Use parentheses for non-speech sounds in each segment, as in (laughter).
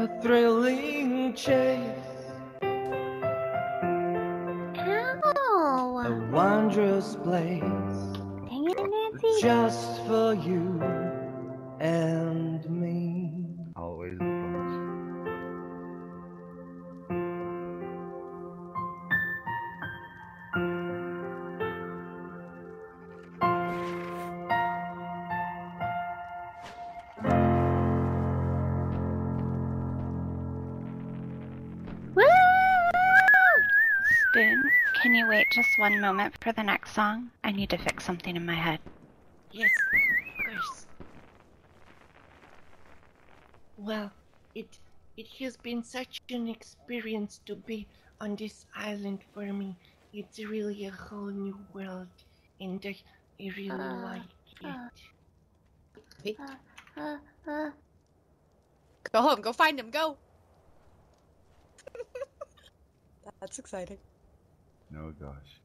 a thrilling chase, Ow! a wondrous place Dang it, Nancy. just for you and one moment for the next song? I need to fix something in my head. Yes, of course. Well, it it has been such an experience to be on this island for me. It's really a whole new world, and I, I really Uh, like it. uh. Wait, Uh, uh, go home. Go find him. Go. (laughs) That's exciting. No gosh.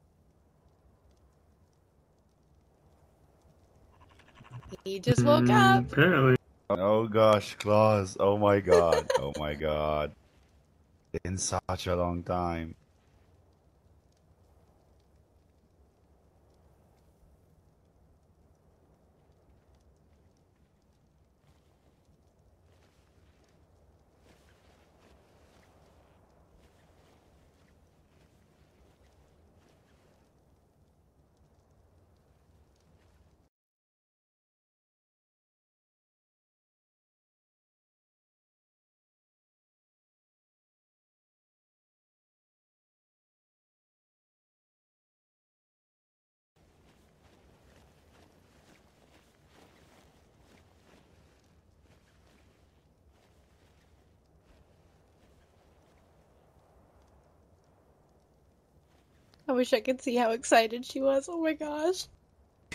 He just woke mm, up. Apparently. Oh gosh, Claus. Oh my god. Oh my god. In such a long time. Wish I could see how excited she was. Oh my gosh.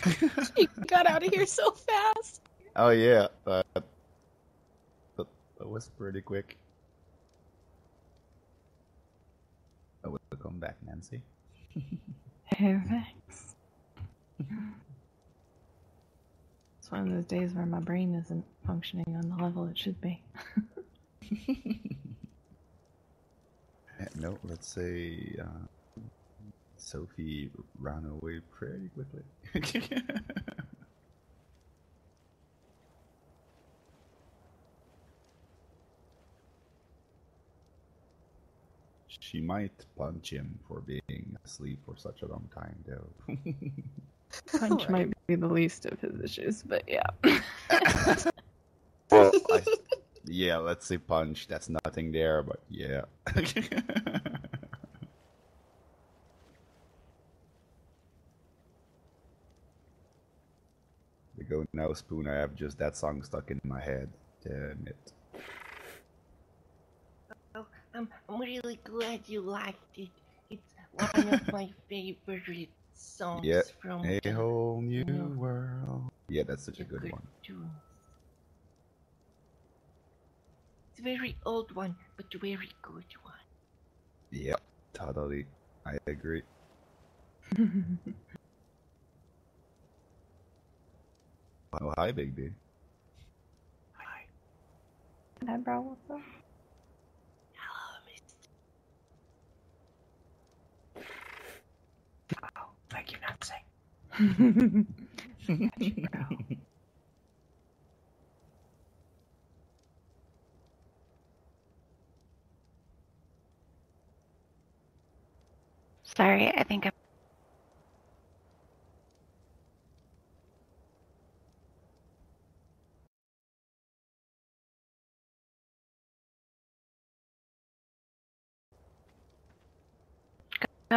(laughs) She got out of here so fast. Oh yeah, that, that, that was pretty quick. Oh, welcome back, Nancy. Thanks. It's one of those days where my brain isn't functioning on the level it should be. Uh, (laughs) No, let's say uh, Sophie ran away pretty quickly. she might punch him for being asleep for such a long time, though. (laughs) Punch Right. might be the least of his issues, but yeah. well, (laughs) I, yeah, let's say punch. That's nothing there, but yeah. (laughs) now, Spoon. I have just that song stuck in my head. Damn it. Oh, I'm I'm really glad you liked it. It's one of my (laughs) favorite songs Yeah, from A the whole new world. Yeah, that's such a the good one. It's a very old one, but a very good one. Yeah, totally. I agree. (laughs) Oh, hi, Big B. Eyebrow, what's up? Hello, Mr. Oh, thank (laughs) you, Nancy. Eyebrow. Sorry, I think I'm.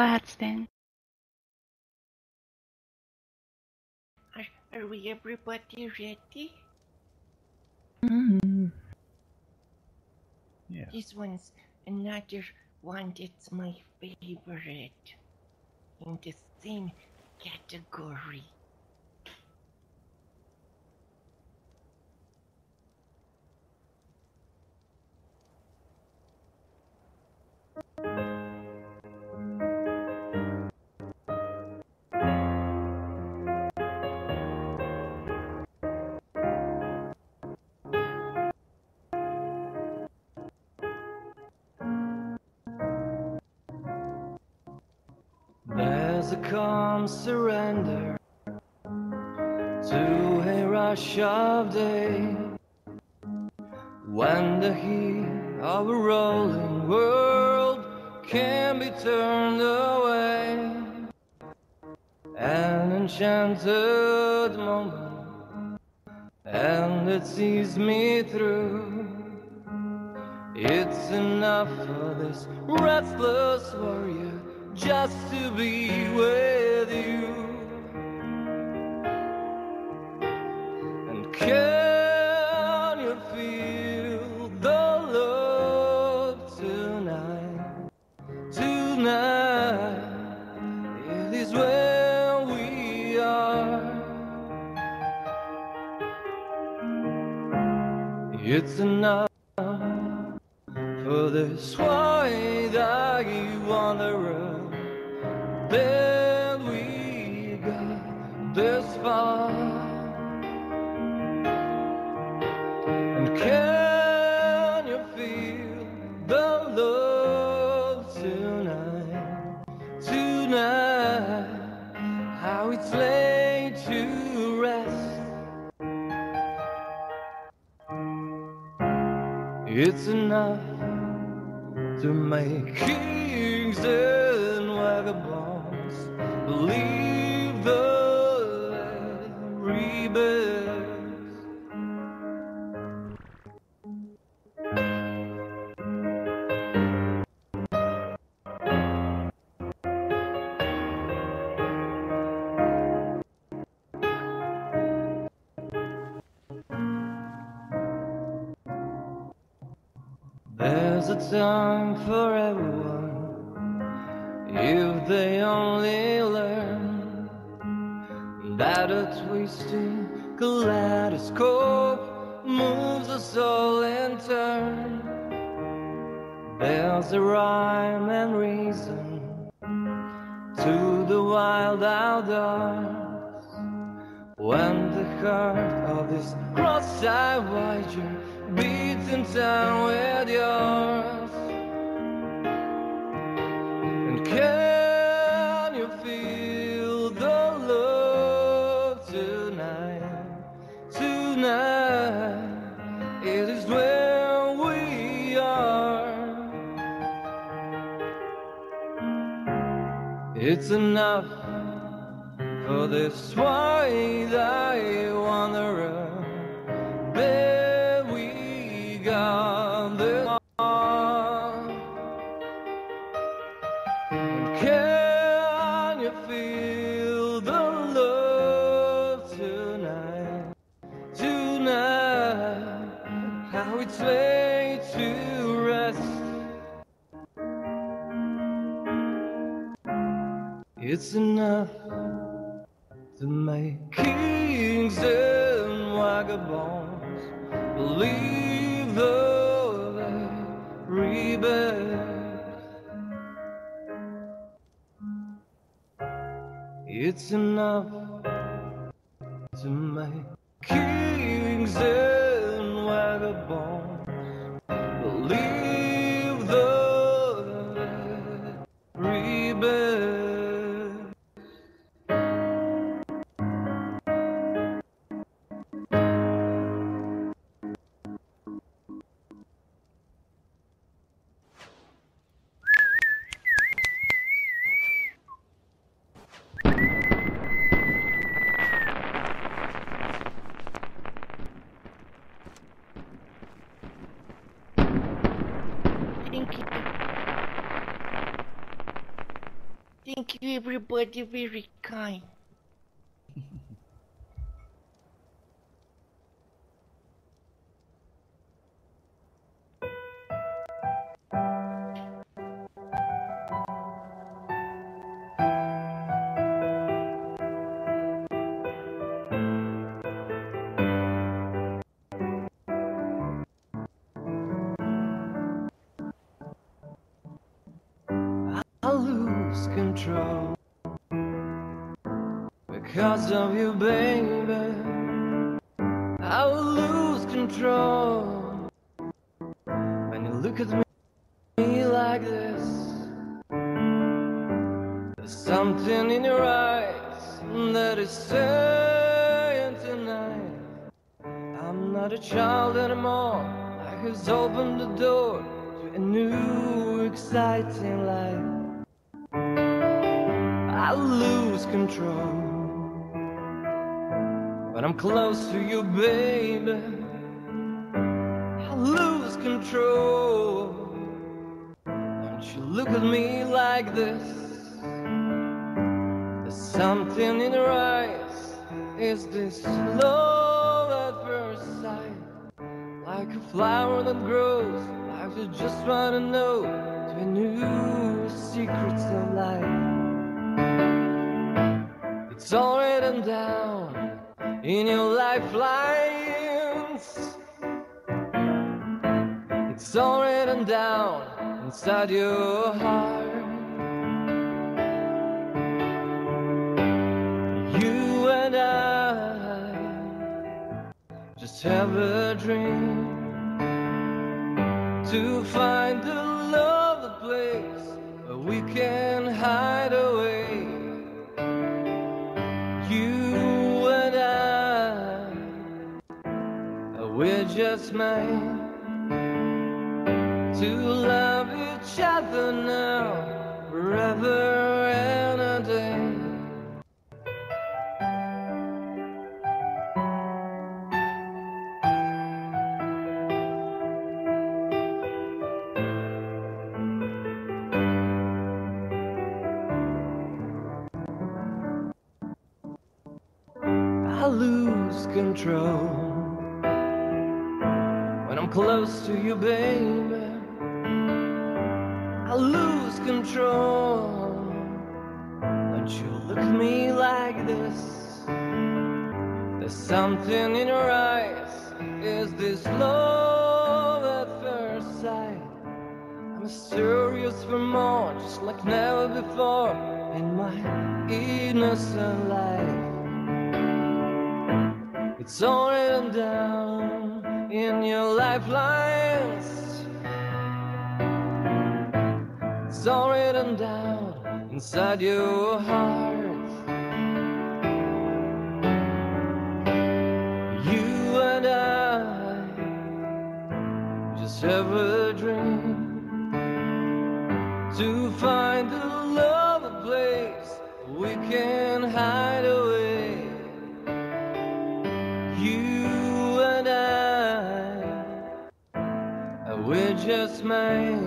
Ahead, Stan. Are, are we everybody ready? Mhm. Yeah. This one's another one that's my favorite. In the same category. Surrender to a rush of day when the heat of a rolling world can be turned away. An enchanted moment, and it sees me through. It's enough for this restless warrior just to be with And can you feel the love tonight? Tonight, it is where we are. It's enough for this wide-eyed to make kings and vagabonds believe the very best. It's enough to make kings and everybody. Very kind. inside your heart. You and I just have a dream to find a love, place where we can hide away. You and I, we're just made to love each other now, forever. inside your heart. You and I just have a dream to find a love place we can hide away. You and I, we're just made.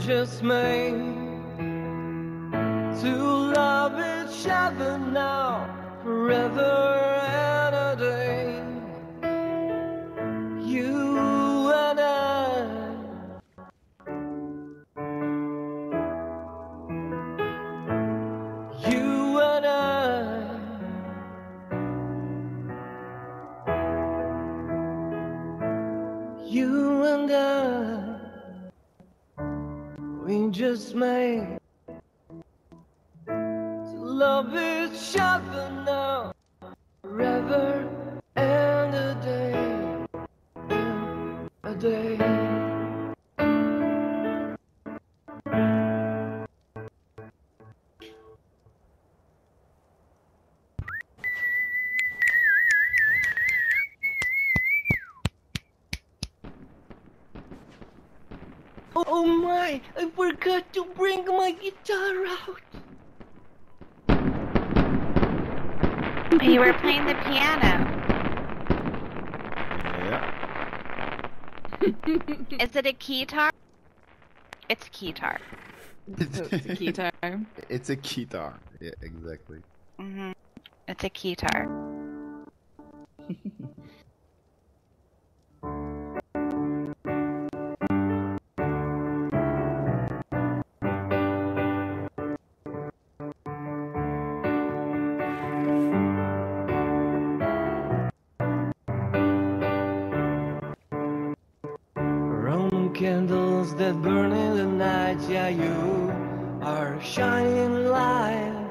just made to love each other now forever. Piano. Yeah. Is it a keytar? It's a keytar. So it's a guitar. It's a guitar. Yeah, exactly. hmm It's a keytar. Yeah, you are shining light.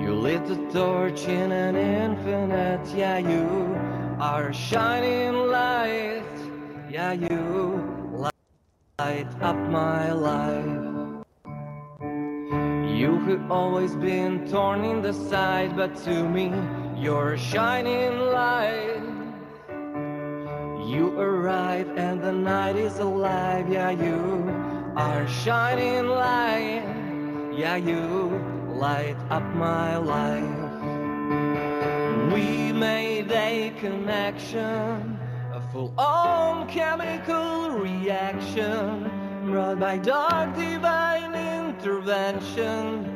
You lit the torch in an infinite, yeah, you are shining light. Yeah, you light up my life. You have always been torn in the side, but to me, you're a shining light. You arrive and the night is alive. Yeah, you are shining light. Yeah, you light up my life. We made a connection, a full on chemical reaction brought by dark divine intervention.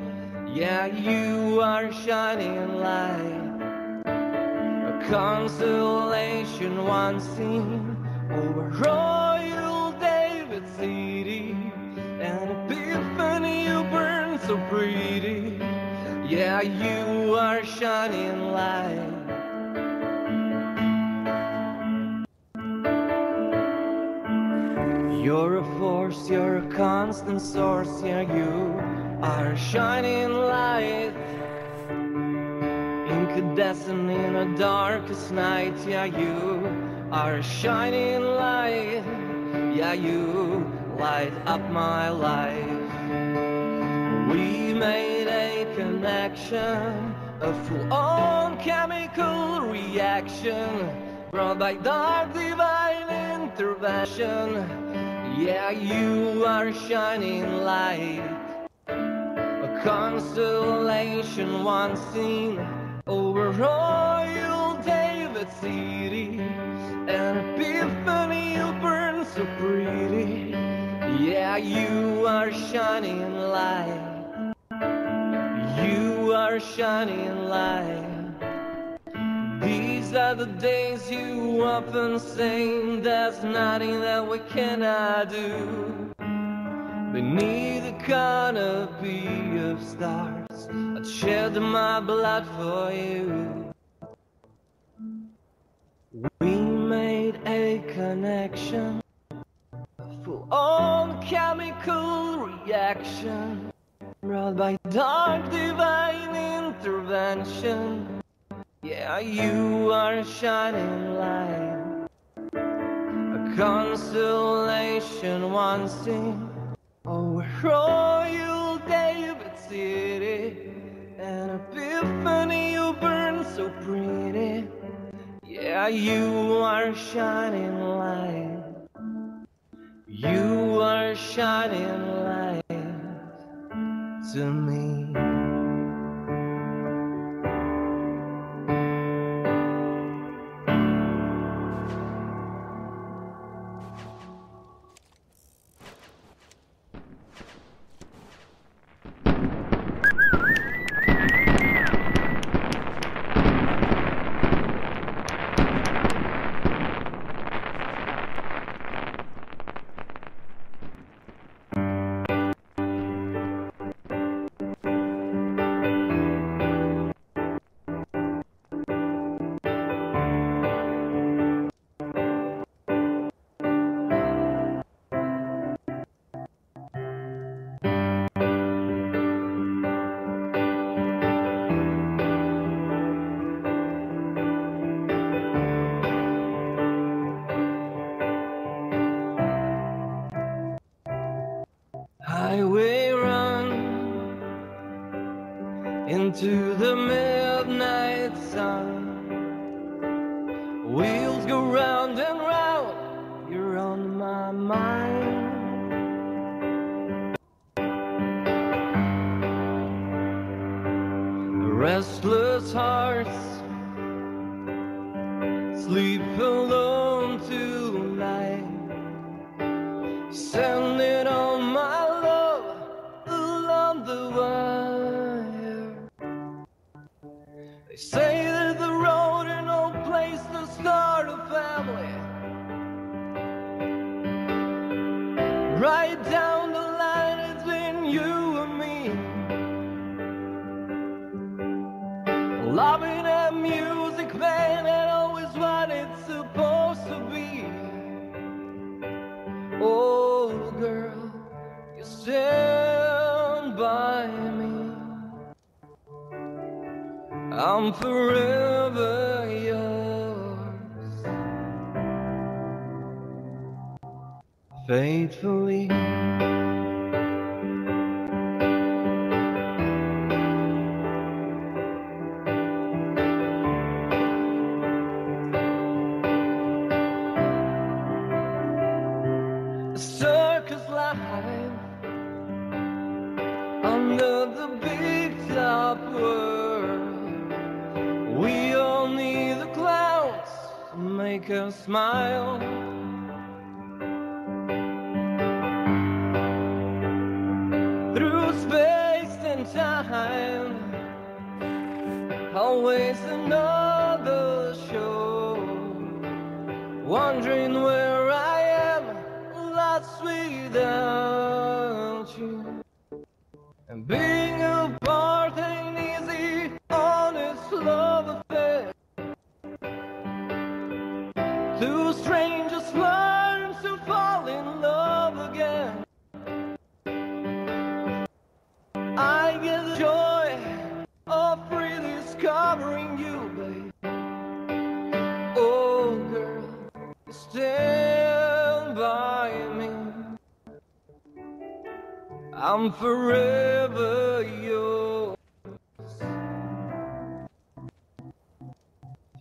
Yeah, you are shining light a constellation once seen over Yeah, you are shining light. You're a force, you're a constant source. Yeah, you are shining light. Incandescent in the darkest night, yeah, you are a shining light. Yeah, you light up my life. We made a connection, a full on chemical reaction brought by dark divine intervention. Yeah, you are shining light. A constellation once seen over Royal David City. An epiphany you burn so pretty. Yeah, you are shining light. You are a shining light. These are the days you often say there's nothing that we cannot do. Beneath the canopy of stars, I'd shed my blood for you. We made a connection, full on chemical reaction, brought by dark divine intervention. Yeah, you are a shining light, a constellation once seen over Royal David City. An epiphany you burn so pretty. Yeah, you are a shining light. You are a shining light to me.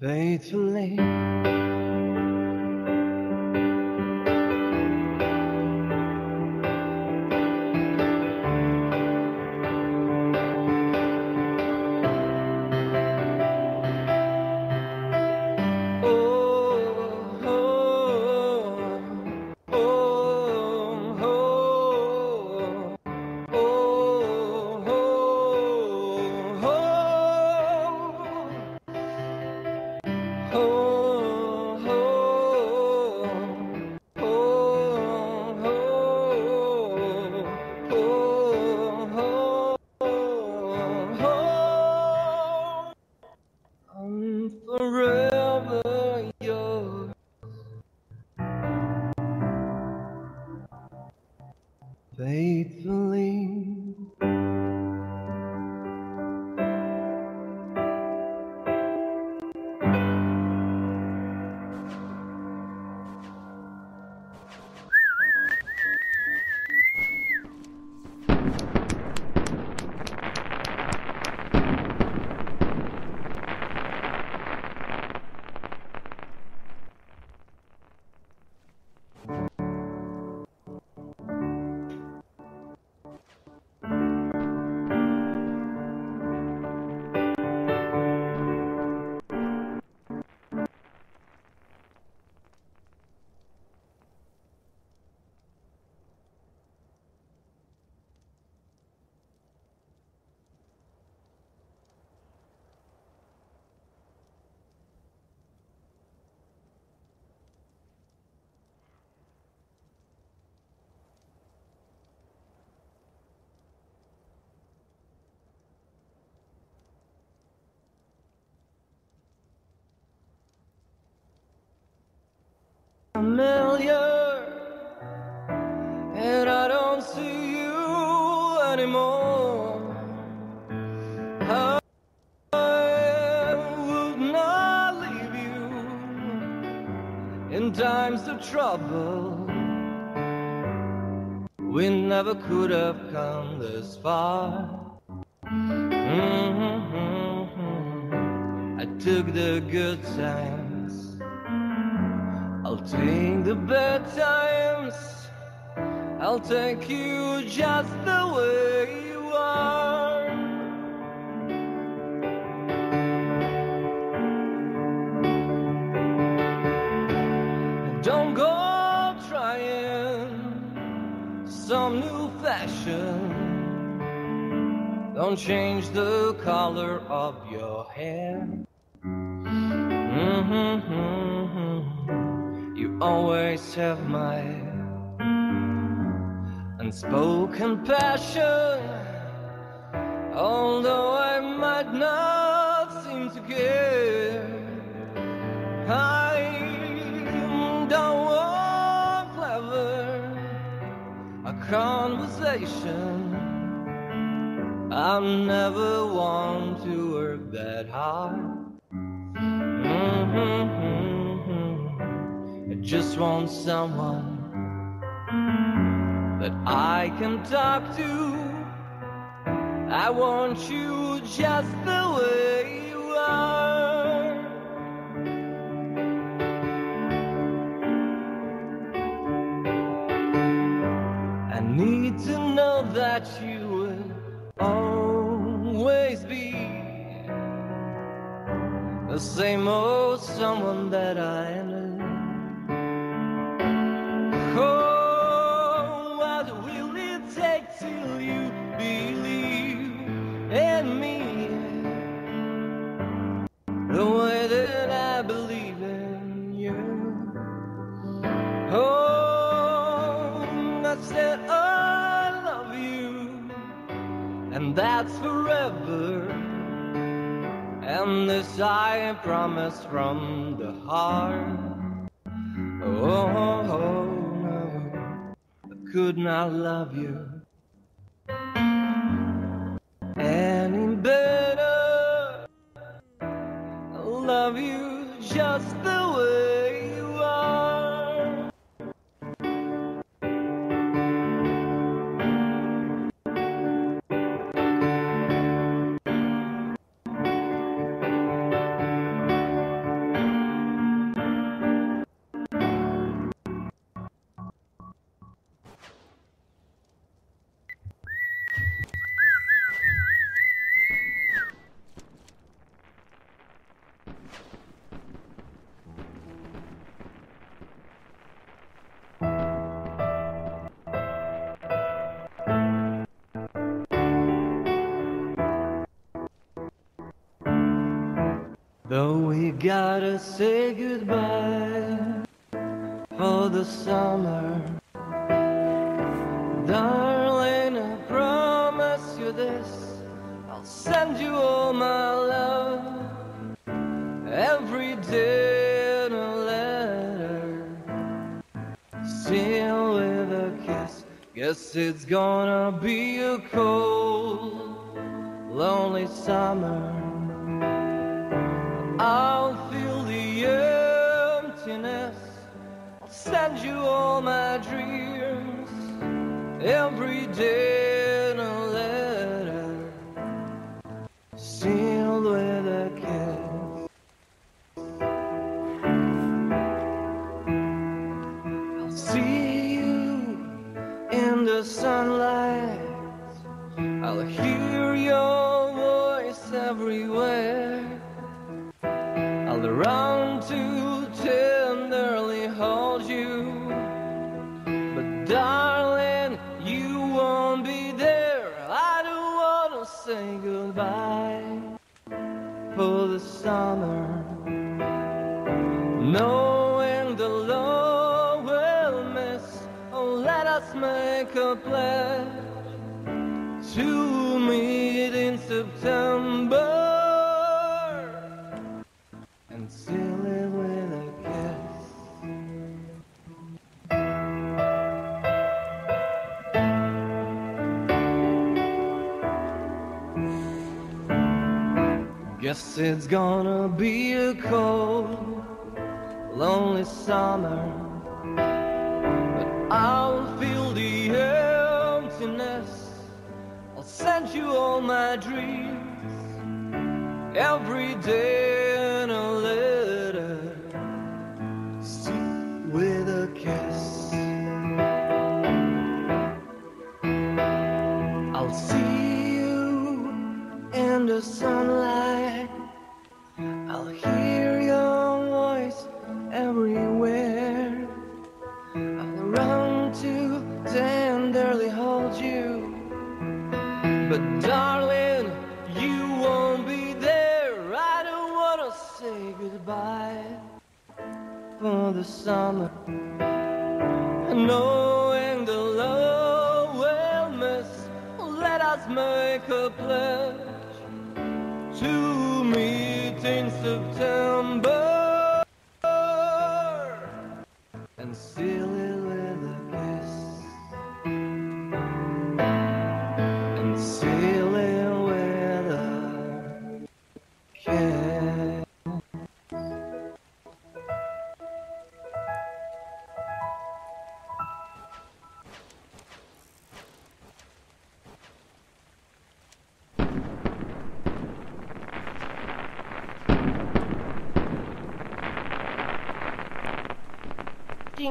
faithfully. trouble. We never could have come this far. Mm-hmm. I took the good times, I'll take the bad times. I'll take you just the some new fashion. Don't change the color of your hair. Mm-hmm. You always have my unspoken passion. Although I might not seem to care, I'm conversation. I'm never one to work that hard. Mm-hmm. I just want someone that I can talk to. I want you just the way you are. That you will always be the same old someone that I knew. Oh, what will it take till you believe in me the way that I believe in you? Oh, I said I and that's forever. And this I promise from the heart. Oh, no, I could not love you any better. I love you just the way gotta say goodbye for the summer, darling, I promise you this. I'll send you all my love every day in a letter, sealed with a kiss. Guess it's gonna be a cold, lonely summer. I'll send you all my dreams every day in a letter, sealed with a kiss. I'll see you in the sunlight. I'll hear your voice everywhere. I'll run summer. Knowing the Lord will miss, oh, let us make a pledge to meet in September Guess it's gonna be a cold, lonely summer, but I'll feel the emptiness. I'll send you all my dreams every day in a letter, sealed with a kiss. I'll see you in the sunlight. the summer. Knowing the love will miss, let us make a pledge to meet in September and seal.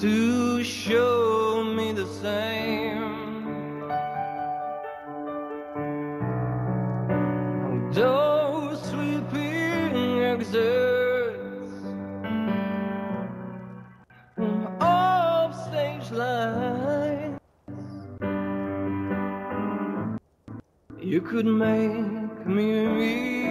to show me the same. Those sweeping exits of stage lights, you could make me.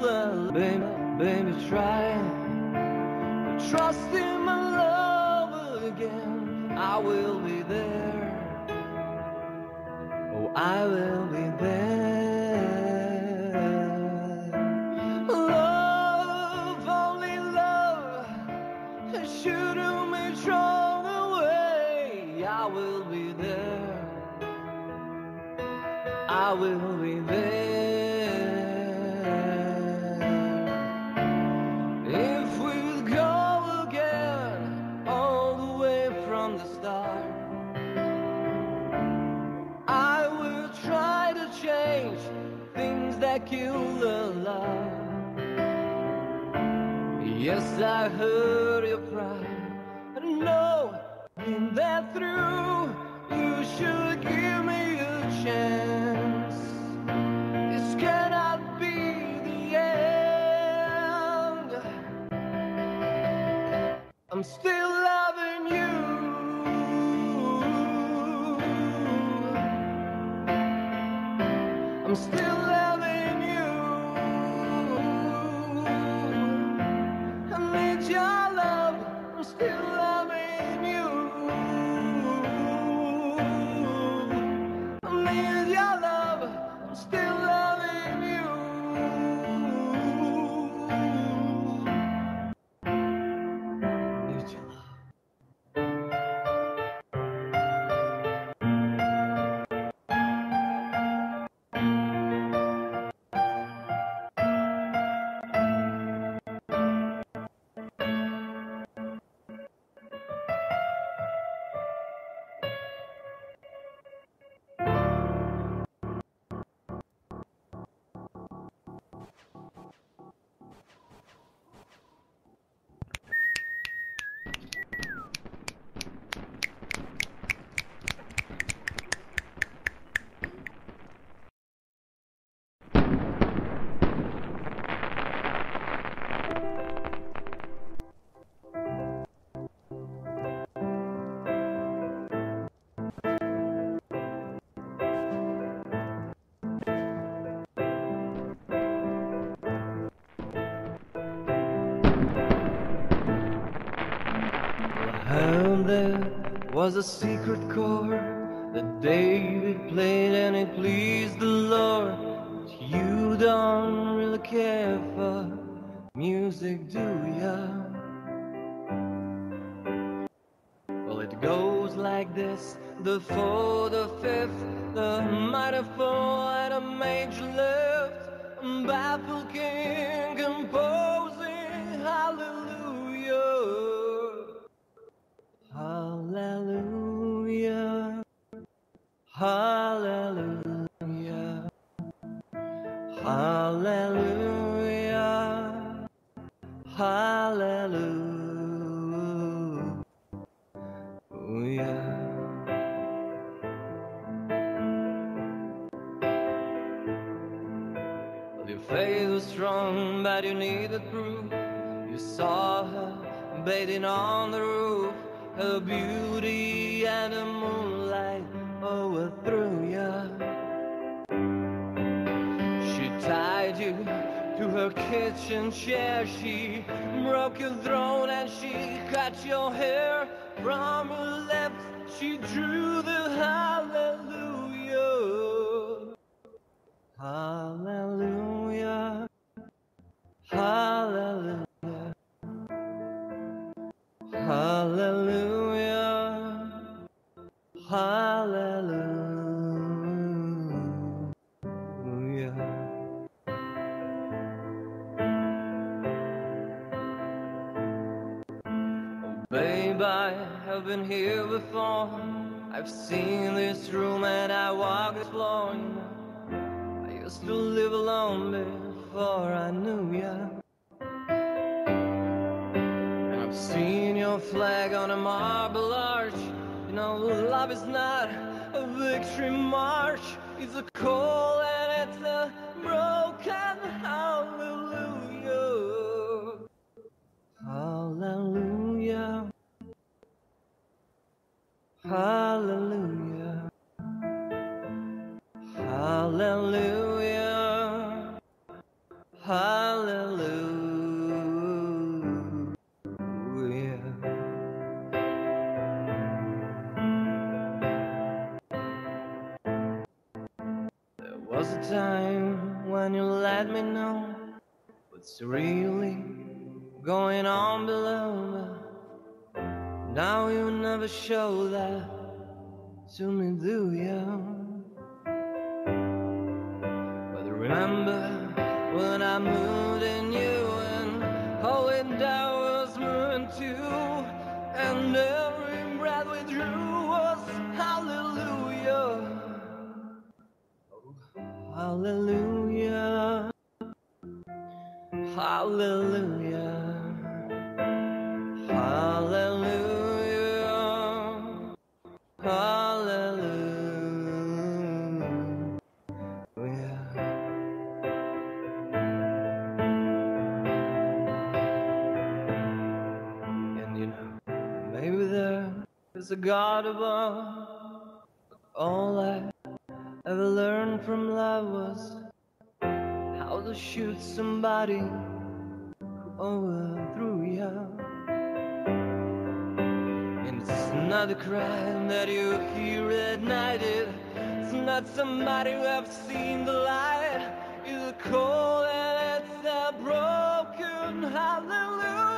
love, baby, baby, try. Trust in my love again. I will be there. Oh, I will be there. Love, only love, shouldn't be thrown away. I will be there. I will be there. I heard your cry. And know that through you should give me a chance. This cannot be the end. I'm still. And there was a secret chord that David played and it pleased the Lord. But you don't really care for music, do ya? Well, it goes like this the fourth, the fifth, the minor fall, and a major lift. Baffled king composing Hallelujah. Hallelujah. Hallelujah. Hallelujah. Your faith was strong, but you needed proof. You saw her bathing on the roof, her beauty and the moonlight overthrew ya. She tied you to her kitchen chair. She broke your throne and she cut your hair from your lips. She drew the hallelujah. Hallelujah. Hallelujah. Hallelujah. Hallelujah. Oh, babe, I have been here before. I've seen this room and I walk this floor. I used to live alone before I knew ya. Seen your flag on a marble arch. You know, love is not a victory march. It's a call and it's a broken hallelujah. Hallelujah. Hallelujah. Hallelujah. Hallelujah. Time when you let me know what's really going on below. Now you never show that to me, do you? But remember when I moved in you and all it was moving too, and every Hallelujah. Hallelujah. Hallelujah. Hallelujah. And you know, maybe there is a God above, all I ever learned from love was how to shoot somebody who overthrew you. And it's not a crime that you hear at night. It's not somebody who have seen the light. It's a cold and it's a broken hallelujah.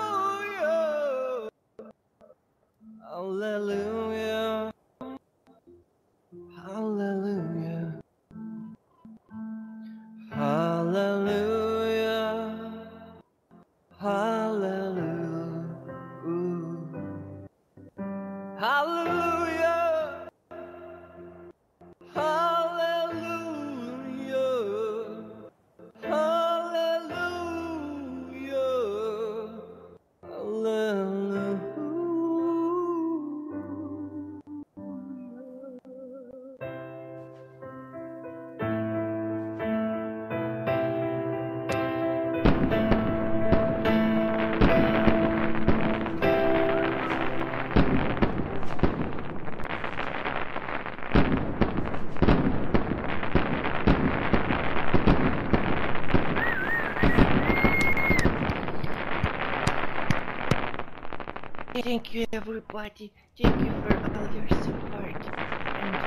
Hallelujah. Hallelujah. Thank you, everybody. Thank you for all your support. And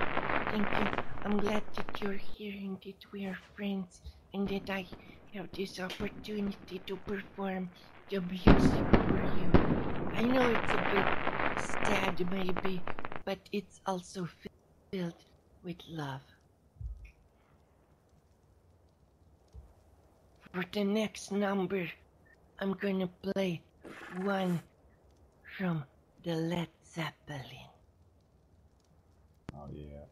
thank you. I'm glad that you're here and that we are friends and that I have this opportunity to perform the music for you. I know it's a bit sad, maybe, but it's also filled with love. For the next number, I'm gonna play one from the Led Zeppelin. Oh yeah.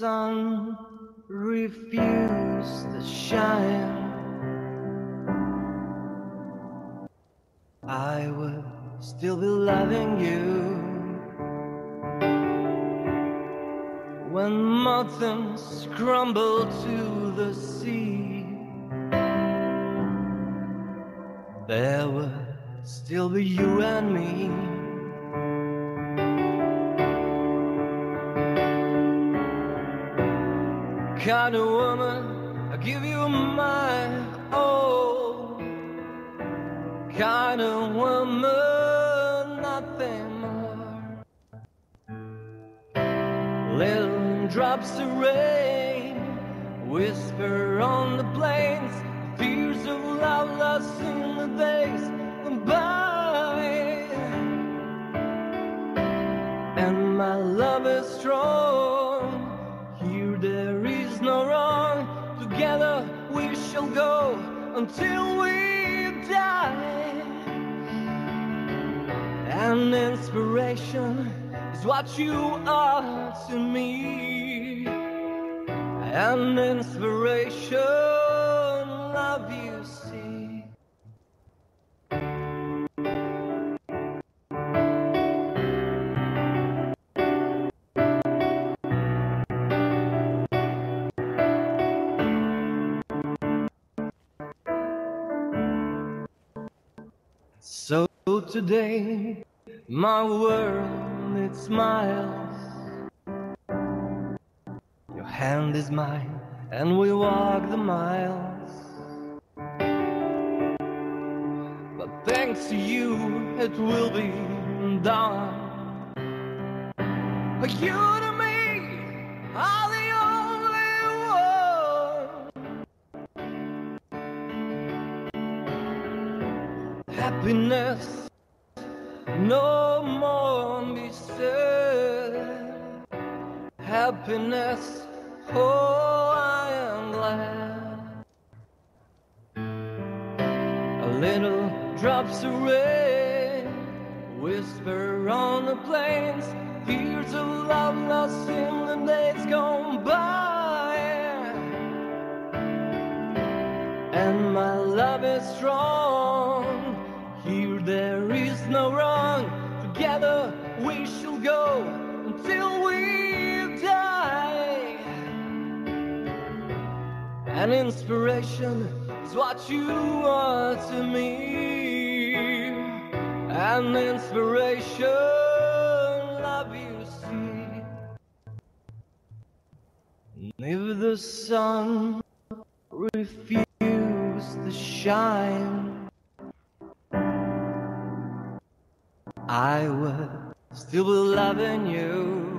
Sun refused to shine, today, my world it smiles. Your hand is mine, and we walk the miles. But thanks to you, it will be done. But you Happiness, oh, I am glad. A little drops of rain whisper on the plains, tears of love lost in the days gone by. And my love is strong. Here there is no wrong. Together we shall go An inspiration is what you are to me. An inspiration, love you see. If the sun refused to shine, I would still be loving you.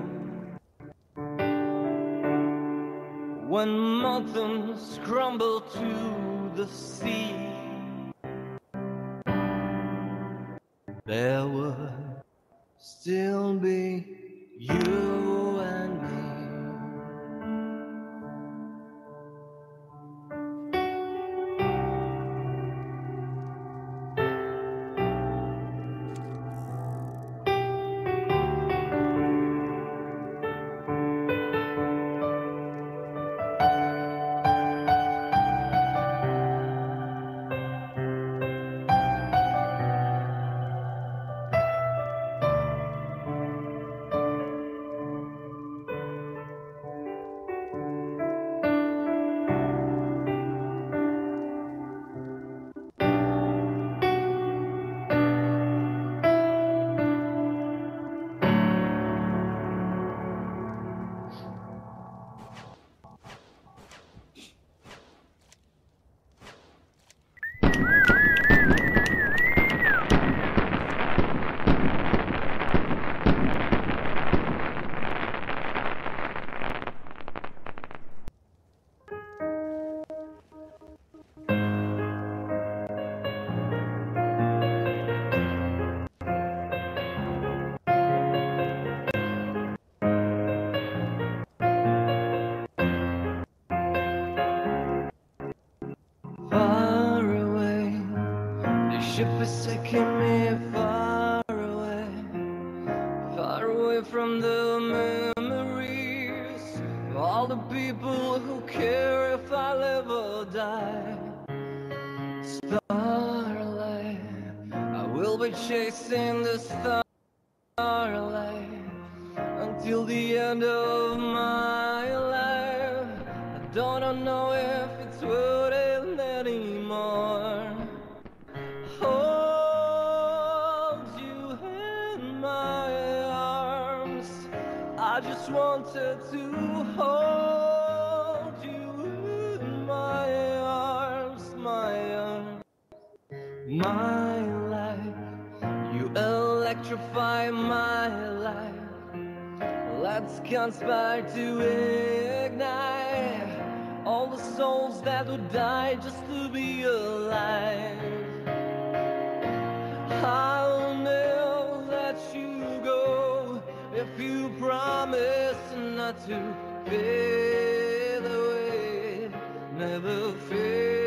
When mountains crumble to the sea, there would still be you die. Starlight, I will be chasing the starlight conspire to ignite all the souls that would die just to be alive. I'll never let you go if you promise not to fade away, never fade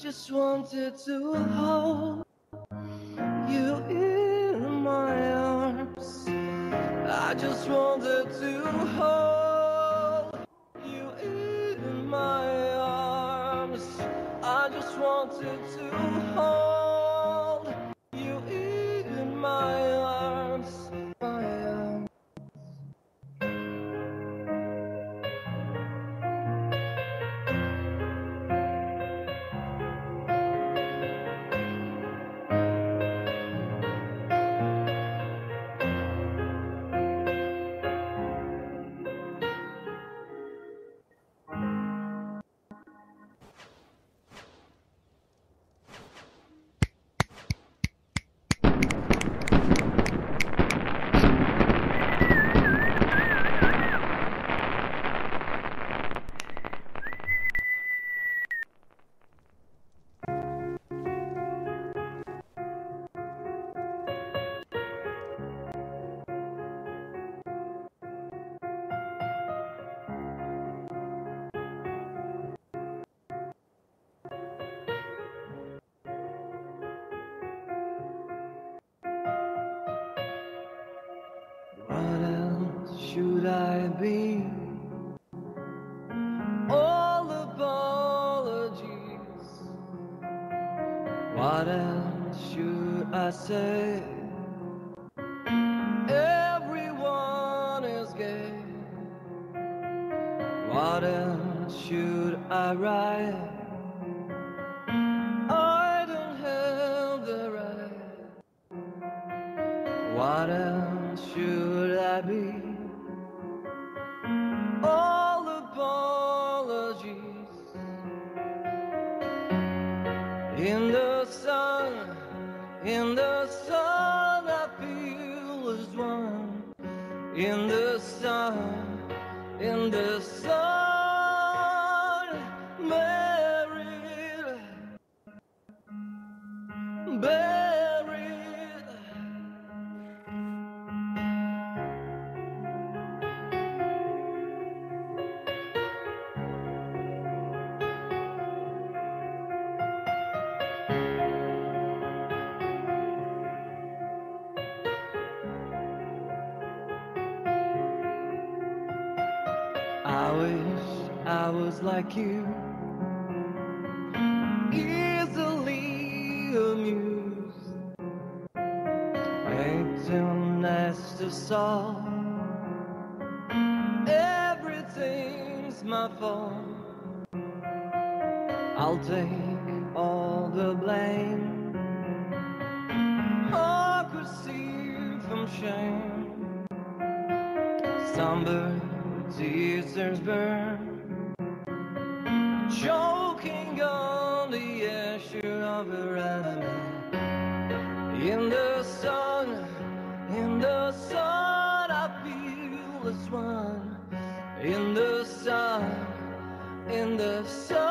just wanted to hold wish I was like you. Easily amused. Ain't too nice to solve. Everything's my fault. I'll take all the blame. Hypocrisy from shame. Somber Tears burn, choking on the ash of her enemy. In the sun, in the sun, I feel as one. In the sun, in the sun.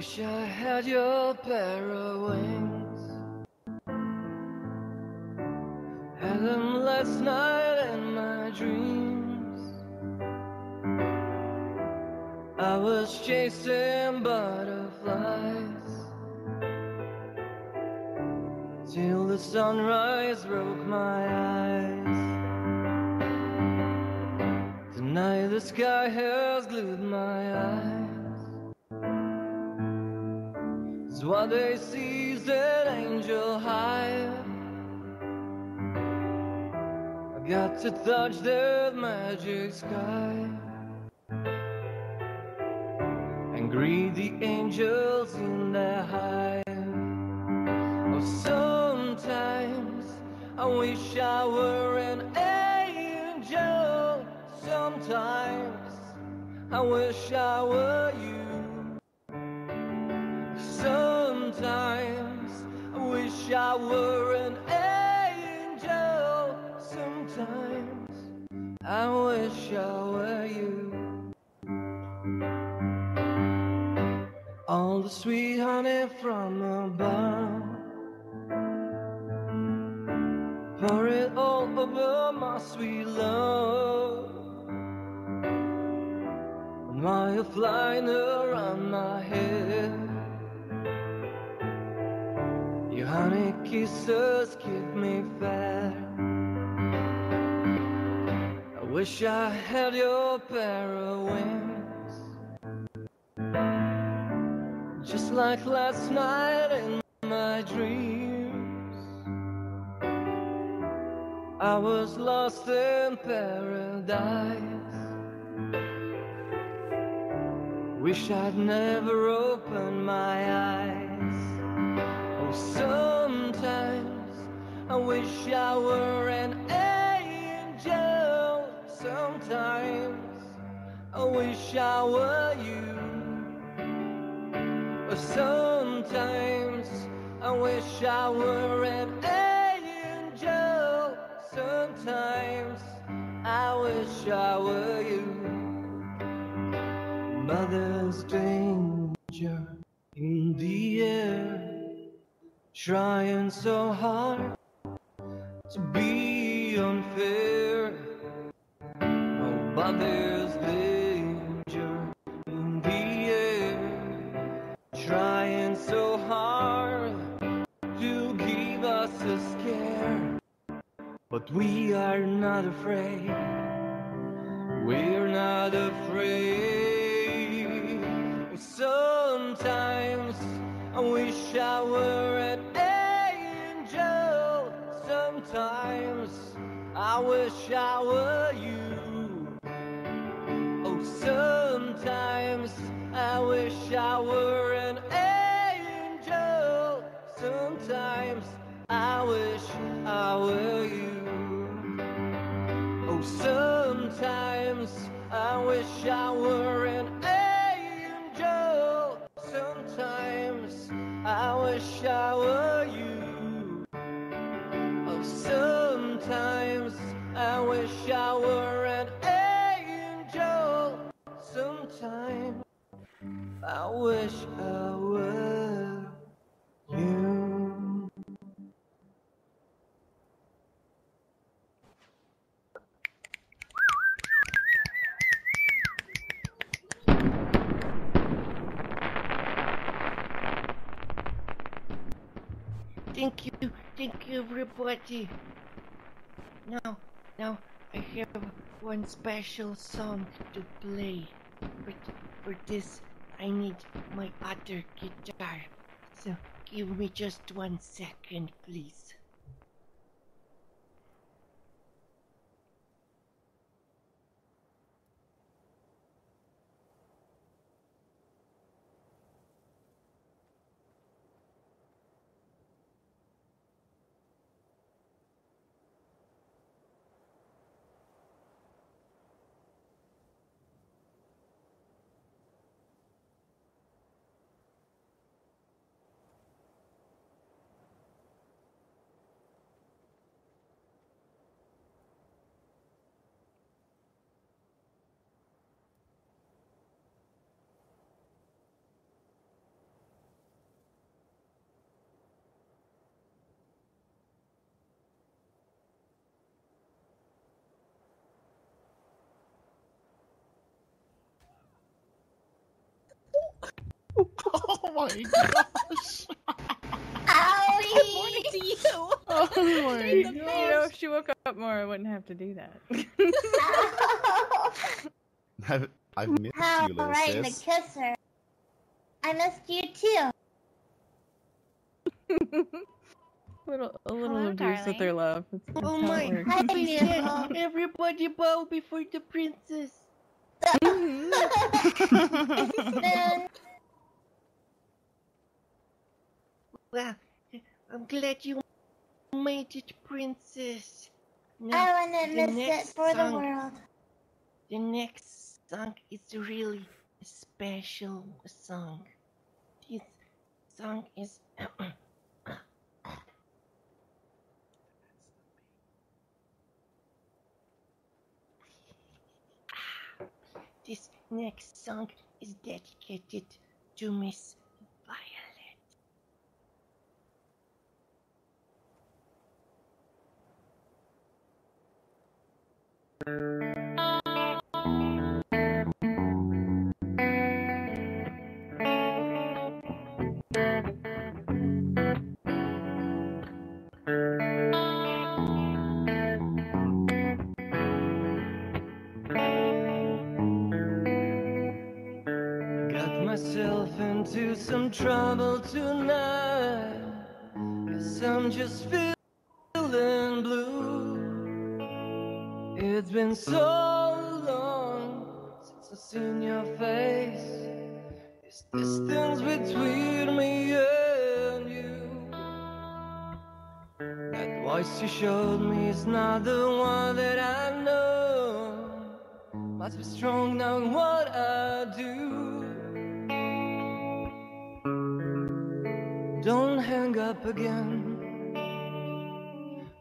Wish I had your pair of wings. Had them last night in my dreams. I was chasing butterflies till the sunrise broke my eyes. Tonight the sky has glued my eyes. Is what they see is an angel high. I got to touch that magic sky and greet the angels in their hive. Oh, sometimes I wish I were an angel. Sometimes I wish I were you. Sometimes I wish I were an angel. Sometimes I wish I were you. All the sweet honey from above. Pour it all over my sweet love. And while you're flying around my head, honey kisses keep me fed. I wish I had your pair of wings. Just like last night in my dreams, I was lost in paradise. Wish I'd never opened my eyes. Sometimes I wish I were an angel. Sometimes I wish I were you. Sometimes I wish I were an angel. Sometimes I wish I were you. But there's danger in the air, trying so hard to be unfair. Oh, but there's danger in the air, trying so hard to give us a scare. But we are not afraid. We're not afraid. Sometimes I wish I were angel. Sometimes I wish I were you. Oh, sometimes I wish I were an angel. Sometimes I wish I were you. Oh, sometimes I wish I were an angel. Sometimes I wish I were I wish I were you. Thank you, thank you, everybody. Now, now I have one special song to play. But for this, I need my other guitar. So give me just one second, please. My (laughs) gosh. Owie! Morning to you. Oh my (laughs) in the god. You know, if she woke up more, I wouldn't have to do that. (laughs) I've, I've missed How you, little right to sis. kiss her. I missed you too. little, a little Hello, abuse with their love. That's, that's Oh my it. Hi. Everybody bow before the princess. Well, I'm glad you made it, princess. I Now, wouldn't the miss it for the world. the next song is a really a special song. This song is. This next song is dedicated to Miss Violet. Got myself into some trouble tonight. Cause I'm just feeling been so long since I've seen your face. This distance between me and you. That voice you showed me is not the one that I know. Must be strong now what I do. Don't hang up again.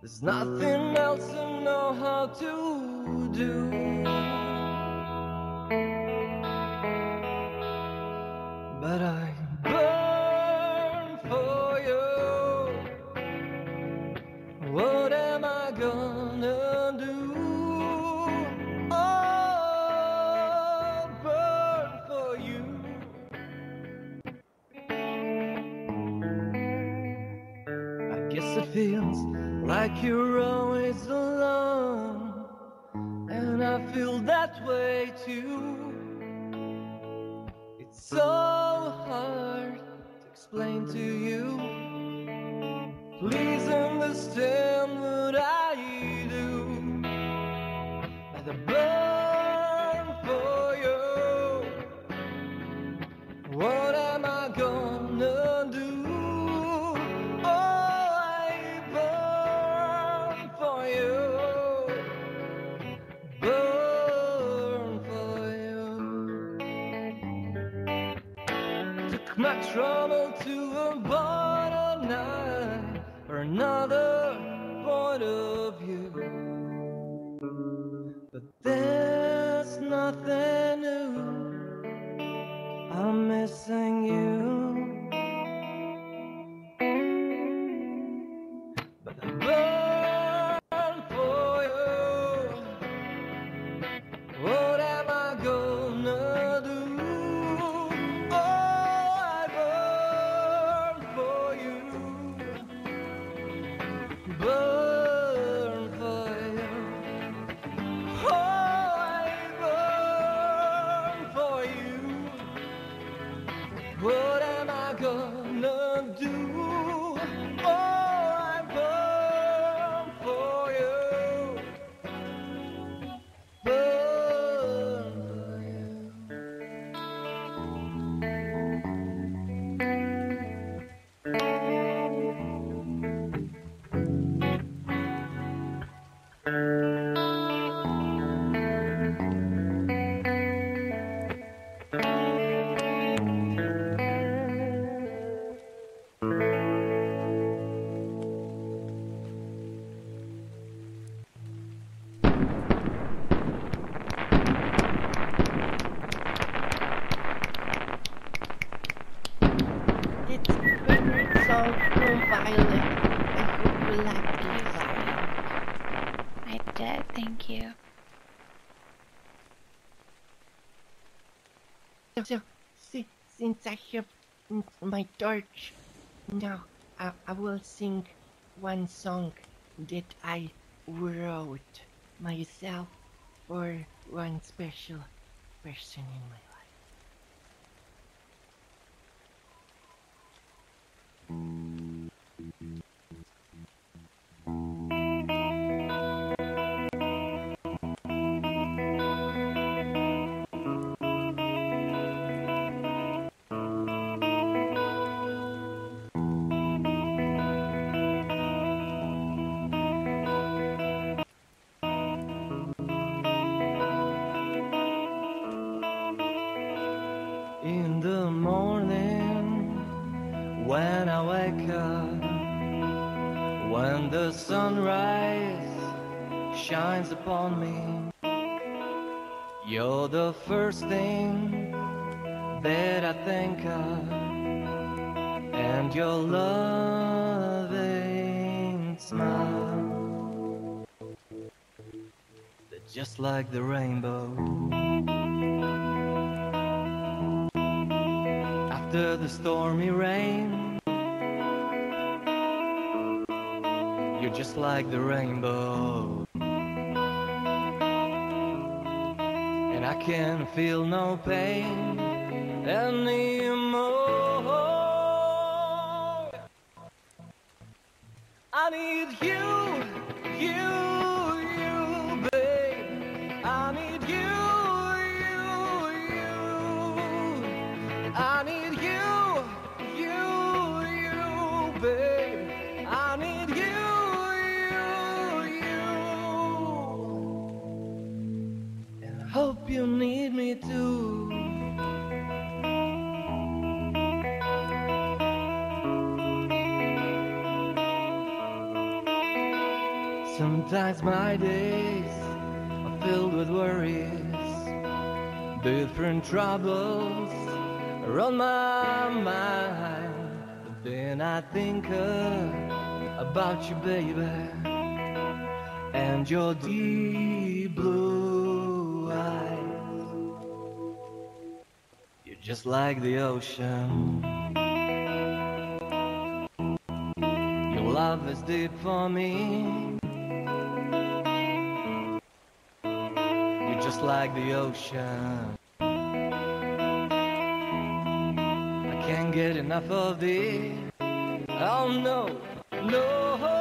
There's nothing else I know how to do. Took my trouble to a bottom night for another So, si- since I have mm, my torch. Now I, I will sing one song that I wrote myself for one special person in my life. That I think of, and your loving smile, They're just like the rainbow. after the stormy rain. You're just like the rainbow. And I can feel no pain anymore. I need you, you, My days are filled with worries, different troubles are on my mind. But then I think uh, about you, baby, and your deep blue eyes. You're just like the ocean. Your love is deep for me. Just like the ocean. I can't get enough of thee. Oh no, no.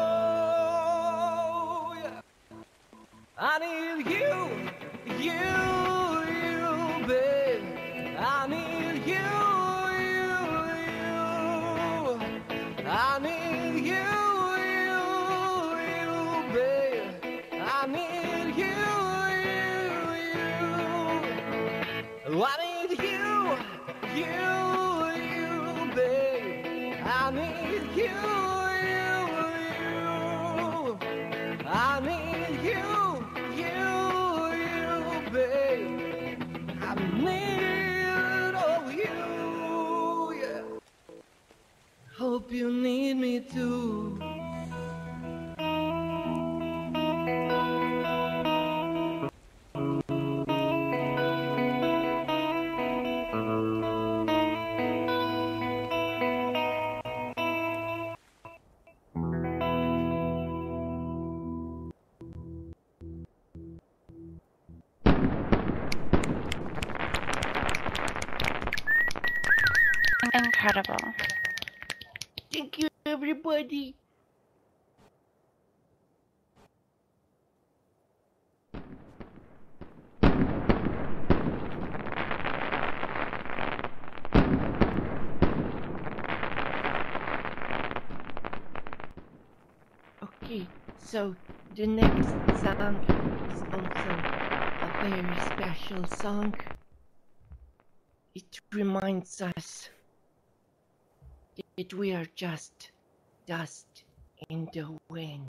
Incredible. Thank you, everybody. Okay, so the next song is also a very special song. It reminds us that we are just dust in the wind.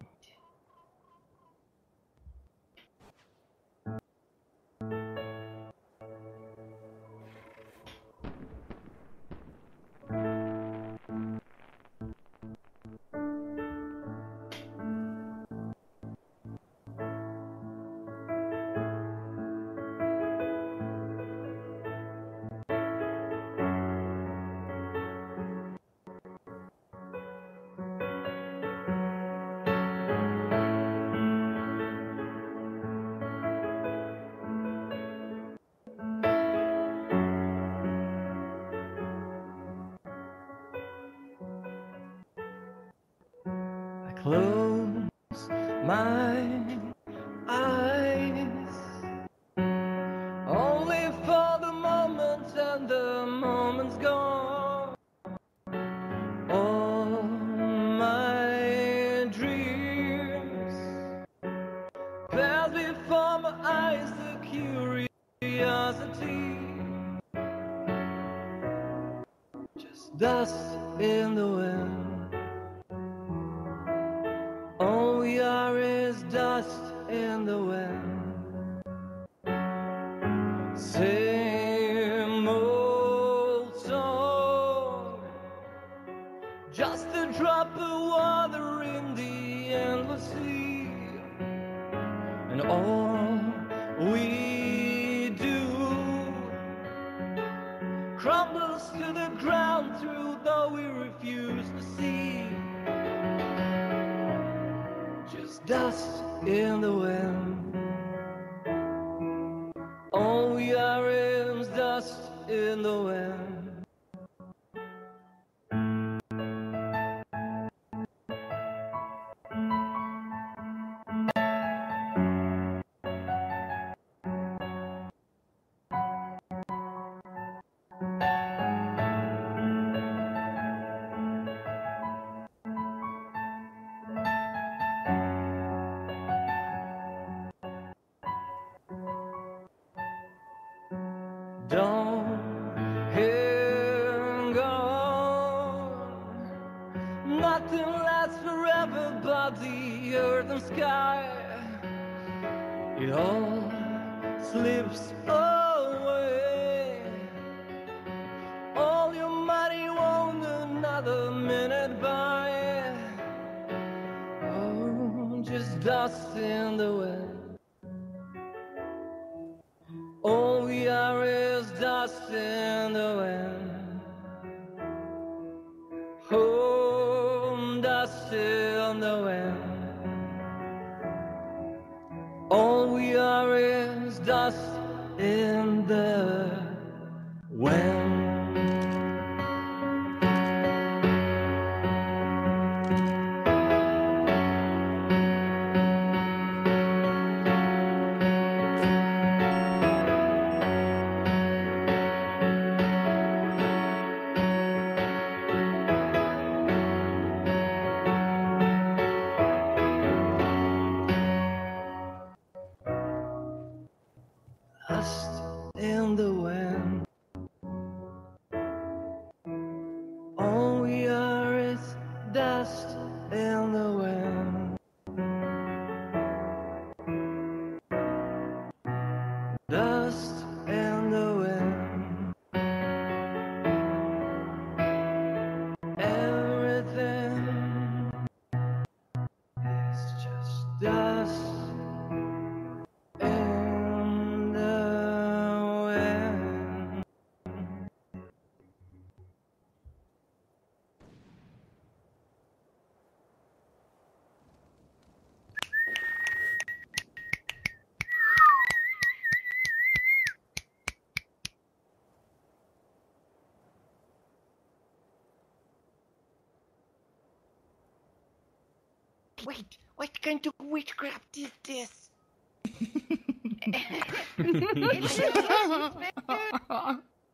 Witchcraft is this?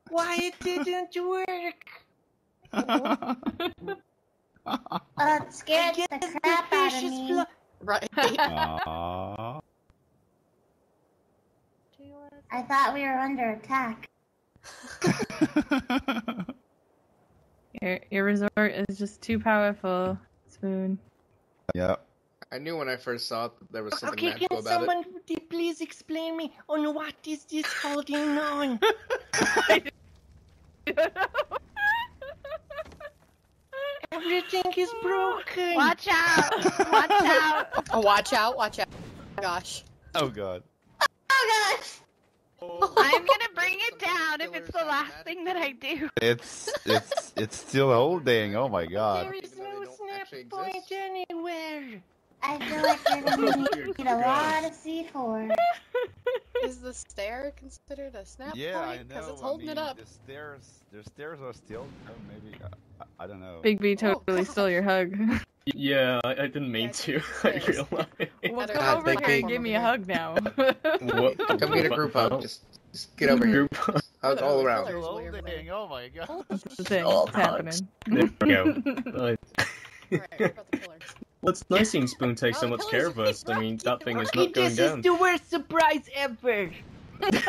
Why it didn't work? Oh, it scared I the guess crap the out of me. blo- Right. (laughs) Aww. I thought we were under attack. (laughs) Your, your resort is just too powerful, Spoon. Yep. I knew when I first saw it that there was something Okay, magical about it. Okay, can about someone d- please explain me on what is this holding on? (laughs) Everything is broken. Watch out! Watch out! Oh, (laughs) watch out, watch out. Oh, gosh. Oh god. Oh gosh! it. I'm gonna (laughs) bring it down if it's the last thing that I do. It's it's it's still holding. Oh my god. There is no snap point exist. anywhere. I feel like you're gonna (laughs) Dear need a lot of C4. Is the stair considered a snap Yeah, I point? know. Because it's I holding it up. The stairs, the stairs are still. Oh, maybe I, I, I don't know. Big B Oh, totally God. stole your hug. (laughs) Yeah, I, I didn't mean Yeah, to. (laughs) I upstairs. realized. well, come God, over Big here B. and give me a hug now. What? Come get a group hug. Just, just get over here. Group. Hug all around. Pillars while you're Loading, Oh my god. That's the thing. Oh, It's happening. There we go. Uh, Alright, what about the pillars? Well, it's nice seeing Spoon take so much care of us. I mean, that thing is not going this down. is the worst surprise ever. This is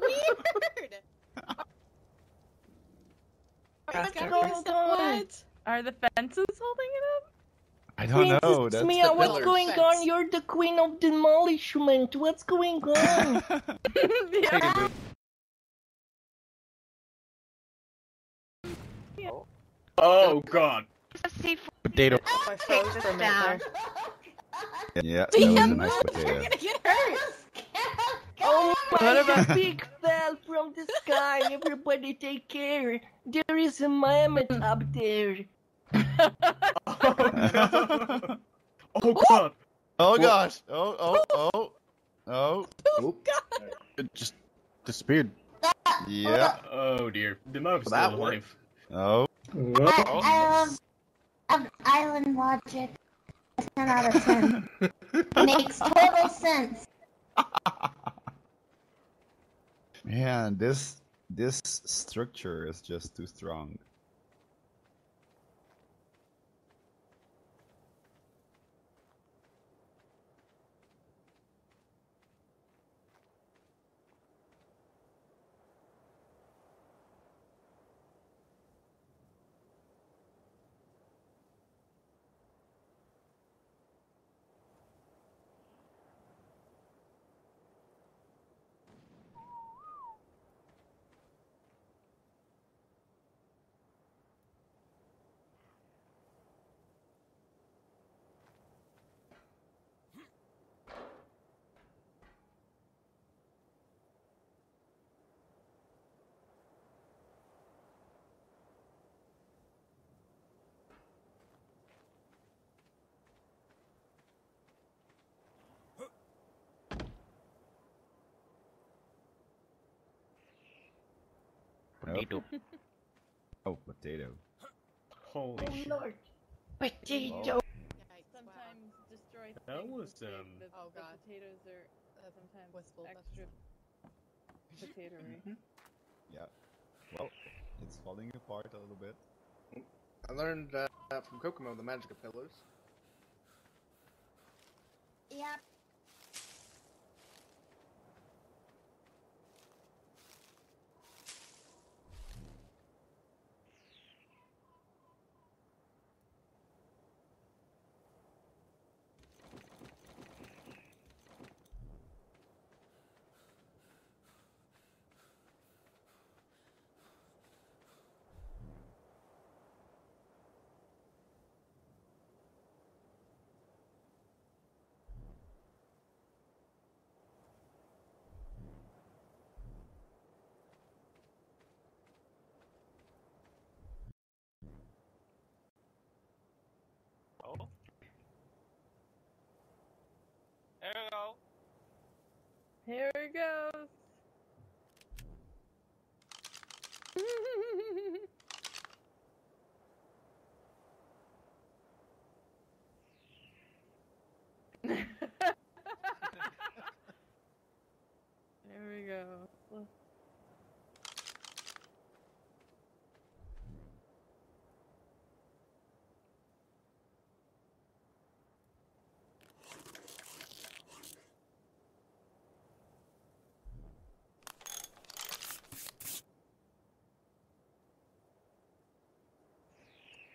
weird! What's going on? What? Are the fences holding it up? I don't know. That's Mia, the what's going Fence. on? You're the queen of demolishment. What's going on? (laughs) yeah. (laughs) Oh God! C4 potato. I froze for a minute down. there. (laughs) Yeah, that was a Damn, nice You're gonna get hurt! Oh What my about- big fell from the sky. Everybody take care. There is a mammoth up there. (laughs) Oh no! Oh God! Oh gosh. Oh oh oh oh. Oh god. It just disappeared. Yeah. Oh dear! The mouse is That still worked. alive. Oh. I, I love um, island logic. 10 out of 10. (laughs) Makes total sense. Man, this this structure is just too strong. Potato. Oh, potato. Holy Oh shit! Lord. Potato. Yikes, wow. Sometimes destroy That things was, um, that Oh, the God. potatoes are uh, sometimes Wistful, that's- extra potatoey. Yeah. Well, it's falling apart a little bit. I learned uh, from Kokomo the magic of pillars. Yep. Oh. There we go. Here it goes. (laughs) there we go.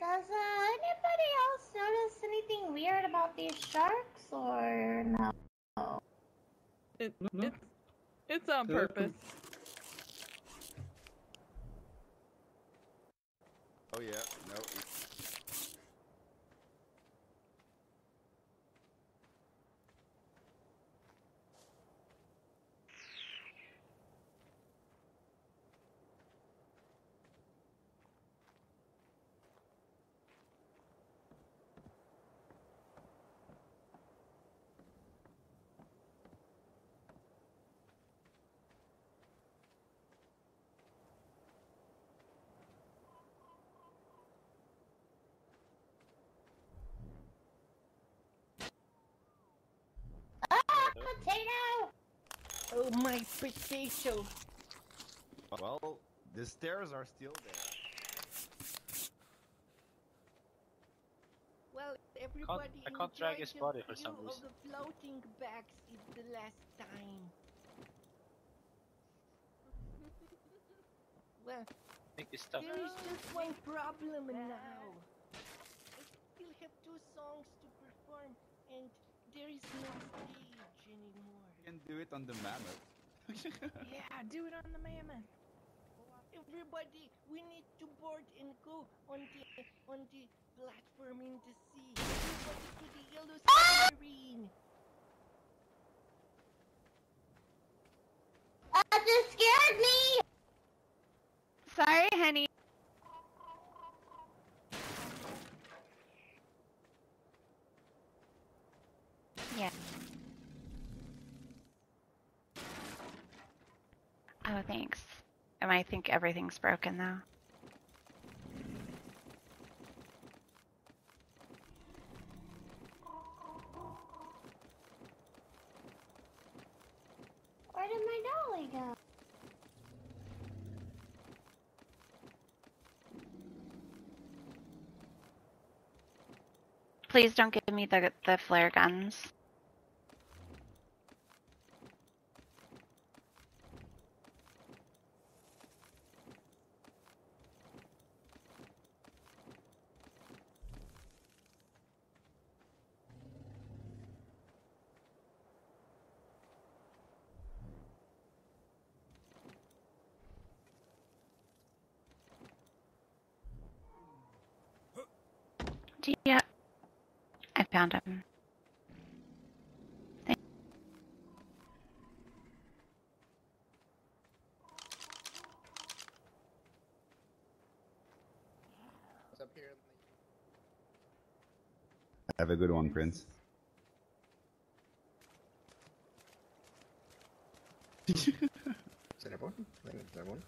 Does uh, anybody else notice anything weird about these sharks or no? It, it's it's on They're- purpose. Oh yeah. No. Potato! Oh, my potato. Well, the stairs are still there. Well, everybody I can't drag his body for view some of reason. the floating bags is the last time. (laughs) well, I think there is just one problem now. I still have two songs to perform, and there is no stage anymore. You can do it on the mammoth. (laughs) Yeah, do it on the mammoth. Everybody, we need to board and go on the on the platform in the sea. Everybody to the yellow submarine. Uh, just scared me! Sorry, honey. Yeah. Oh, thanks. And I think everything's broken now. Where did my dolly go? Please don't give me the the flare guns. Do you, I found him. It's. Have a good one, Prince. (laughs) Is that everyone? I think that's everyone.